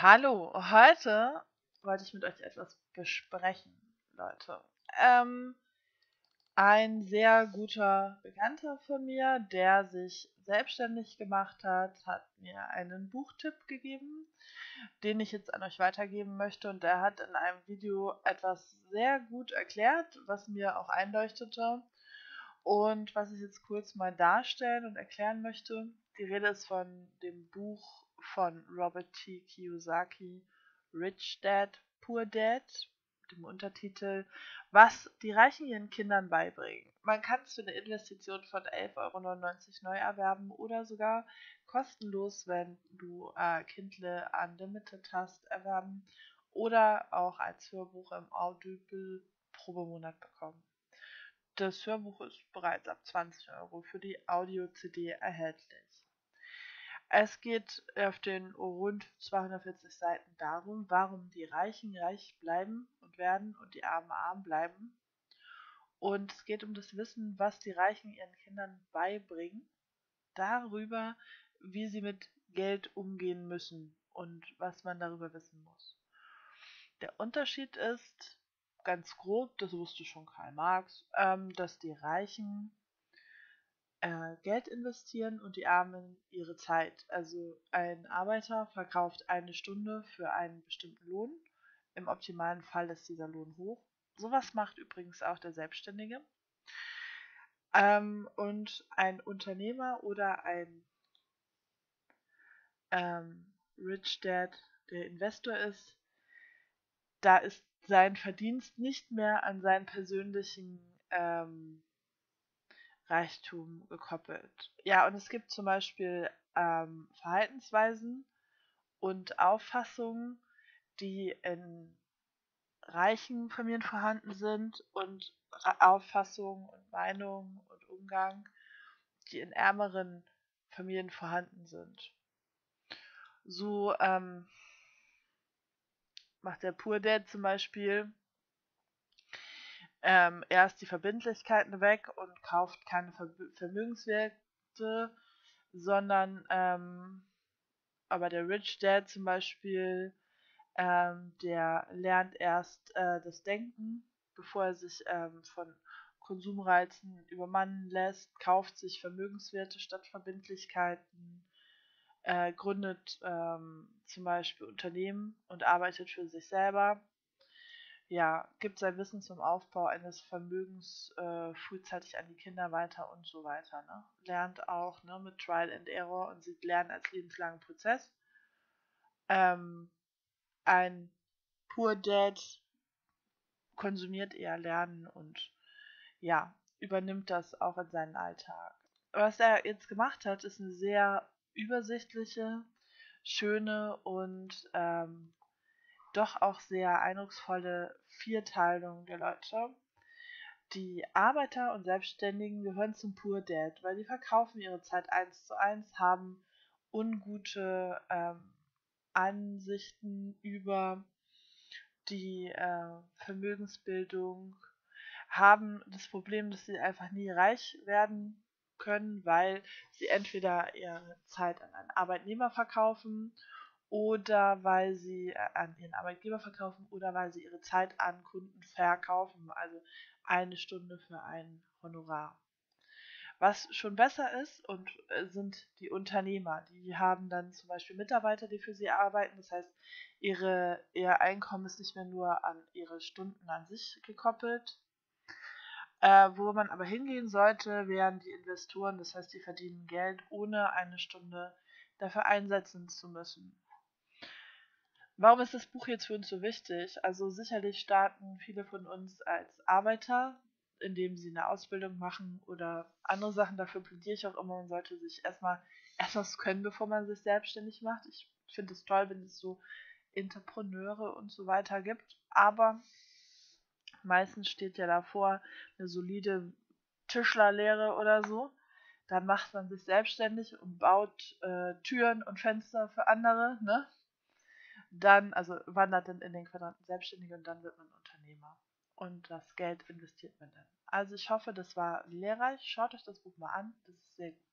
Hallo, heute wollte ich mit euch etwas besprechen, Leute. Ähm, ein sehr guter Bekannter von mir, der sich selbstständig gemacht hat, hat mir einen Buchtipp gegeben, den ich jetzt an euch weitergeben möchte. Und er hat in einem Video etwas sehr gut erklärt, was mir auch einleuchtete und was ich jetzt kurz mal darstellen und erklären möchte. Die Rede ist von dem Buch von Robert T. Kiyosaki, Rich Dad, Poor Dad, dem Untertitel Was die Reichen ihren Kindern beibringen. Man kann es für eine Investition von 11,99 Euro neu erwerben oder sogar kostenlos, wenn du äh, Kindle Unlimited hast, erwerben oder auch als Hörbuch im Audible Probemonat bekommen. Das Hörbuch ist bereits ab 20 Euro für die Audio-CD erhältlich. Es geht auf den rund 240 Seiten darum, warum die Reichen reich bleiben und werden und die Armen arm bleiben. Und es geht um das Wissen, was die Reichen ihren Kindern beibringen, darüber, wie sie mit Geld umgehen müssen und was man darüber wissen muss. Der Unterschied ist, ganz grob, das wusste schon Karl Marx, ähm, dass die Reichen äh, Geld investieren und die Armen ihre Zeit. Also ein Arbeiter verkauft eine Stunde für einen bestimmten Lohn. Im optimalen Fall ist dieser Lohn hoch. Sowas macht übrigens auch der Selbstständige. Ähm, und ein Unternehmer oder ein ähm, Rich Dad, der Investor ist, da ist sein Verdienst nicht mehr an seinen persönlichen ähm, Reichtum gekoppelt. Ja, und es gibt zum Beispiel ähm, Verhaltensweisen und Auffassungen, die in reichen Familien vorhanden sind und Auffassungen und Meinungen und Umgang, die in ärmeren Familien vorhanden sind. So ähm, macht der Poor Dad zum Beispiel ähm, erst die Verbindlichkeiten weg und kauft keine Ver Vermögenswerte, sondern ähm, aber der Rich Dad zum Beispiel, ähm, der lernt erst äh, das Denken, bevor er sich ähm, von Konsumreizen übermannen lässt, kauft sich Vermögenswerte statt Verbindlichkeiten, äh, gründet ähm, zum Beispiel Unternehmen und arbeitet für sich selber ja, gibt sein Wissen zum Aufbau eines Vermögens äh, frühzeitig an die Kinder weiter und so weiter. Ne? Lernt auch ne, mit Trial and Error und sieht Lernen als lebenslangen Prozess. Ähm, ein Poor Dad konsumiert eher Lernen und ja, übernimmt das auch in seinen Alltag. Was er jetzt gemacht hat, ist eine sehr übersichtliche, schöne und ähm, doch auch sehr eindrucksvolle Vierteilung der Leute. Die Arbeiter und Selbstständigen gehören zum Poor Dad, weil die verkaufen ihre Zeit eins zu eins, haben ungute ähm, Ansichten über die äh, Vermögensbildung, haben das Problem, dass sie einfach nie reich werden können, weil sie entweder ihre Zeit an einen Arbeitnehmer verkaufen oder weil sie äh, an ihren Arbeitgeber verkaufen oder weil sie ihre Zeit an Kunden verkaufen, also eine Stunde für ein Honorar. Was schon besser ist und äh, sind die Unternehmer. Die haben dann zum Beispiel Mitarbeiter, die für sie arbeiten. Das heißt, ihre, ihr Einkommen ist nicht mehr nur an ihre Stunden an sich gekoppelt. Äh, wo man aber hingehen sollte, wären die Investoren. Das heißt, die verdienen Geld, ohne eine Stunde dafür einsetzen zu müssen. Warum ist das Buch jetzt für uns so wichtig? Also sicherlich starten viele von uns als Arbeiter, indem sie eine Ausbildung machen oder andere Sachen. Dafür plädiere ich auch immer, man sollte sich erstmal etwas können, bevor man sich selbstständig macht. Ich finde es toll, wenn es so Entrepreneure und so weiter gibt. Aber meistens steht ja davor eine solide Tischlerlehre oder so. Dann macht man sich selbstständig und baut äh, Türen und Fenster für andere, ne? Dann, also wandert dann in den Quadranten Selbstständige und dann wird man Unternehmer. Und das Geld investiert man dann. Also ich hoffe, das war lehrreich. Schaut euch das Buch mal an. Das ist sehr gut.